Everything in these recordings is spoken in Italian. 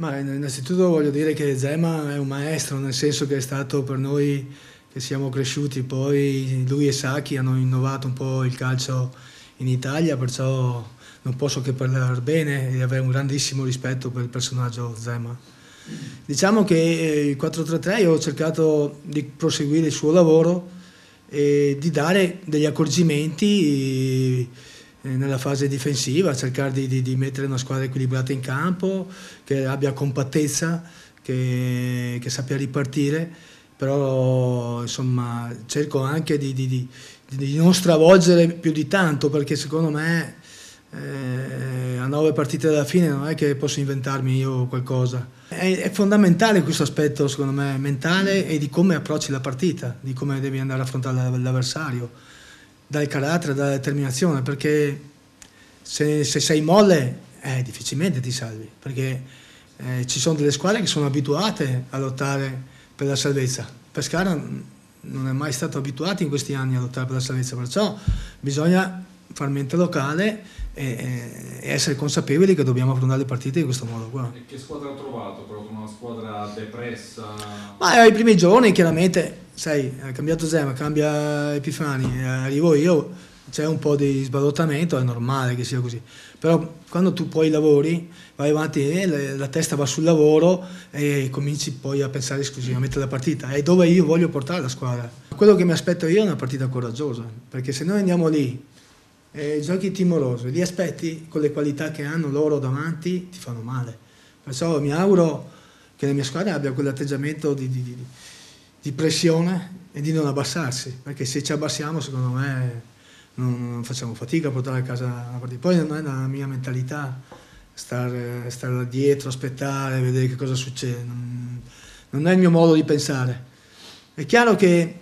Ma innanzitutto voglio dire che Zema è un maestro, nel senso che è stato per noi che siamo cresciuti, poi lui e Sacchi hanno innovato un po' il calcio in Italia, perciò non posso che parlare bene e avere un grandissimo rispetto per il personaggio Zema. Diciamo che eh, il 4-3-3 io ho cercato di proseguire il suo lavoro e di dare degli accorgimenti nella fase difensiva, cercare di, di, di, mettere una squadra equilibrata in campo, che abbia compattezza, che, che sappia ripartire, però insomma cerco anche di, di non stravolgere più di tanto perché secondo me eh, a nove partite dalla fine non è che posso inventarmi io qualcosa. È, è, fondamentale questo aspetto, secondo me, mentale e di come approcci la partita, di come devi andare a affrontare l'avversario, dal carattere, dalla determinazione, perché se, se sei molle eh, difficilmente ti salvi, perché eh, ci sono delle squadre che sono abituate a lottare per la salvezza. Pescara non è mai stato abituato in questi anni a lottare per la salvezza, perciò bisogna far mente locale e, e, essere consapevoli che dobbiamo affrontare le partite in questo modo qua. E che squadra ha trovato? Però una squadra depressa? Ma ai primi giorni chiaramente, sai, ha cambiato Zema, cambia Epifani, arrivo io, c'è un po' di sbalottamento, è normale che sia così. Però quando tu poi lavori, vai avanti e la testa va sul lavoro e cominci poi a pensare esclusivamente alla partita. È dove io voglio portare la squadra. Quello che mi aspetto io è una partita coraggiosa, perché se noi andiamo lì eh, giochi timoroso, li aspetti con le qualità che hanno loro davanti, ti fanno male. Perciò mi auguro che la mia squadra abbia quell'atteggiamento di, di, di, pressione e di non abbassarsi, perché se ci abbassiamo secondo me non, non facciamo fatica a portare a casa la partita. Poi non è la mia mentalità stare, stare dietro, aspettare, vedere che cosa succede, non, non è il mio modo di pensare. È chiaro che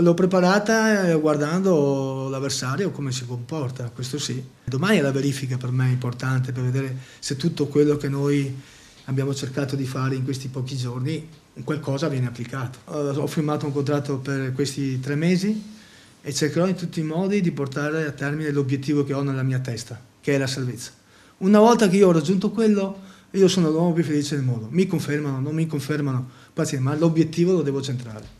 L'ho preparata eh, guardando l'avversario come si comporta, questo sì. Domani è la verifica per me importante per vedere se tutto quello che noi abbiamo cercato di fare in questi pochi giorni, qualcosa viene applicato. Ho firmato un contratto per questi tre mesi e cercherò in tutti i modi di portare a termine l'obiettivo che ho nella mia testa, che è la salvezza. Una volta che io ho raggiunto quello, io sono l'uomo più felice del mondo. Mi confermano, non mi confermano, pazienza, ma l'obiettivo lo devo centrare.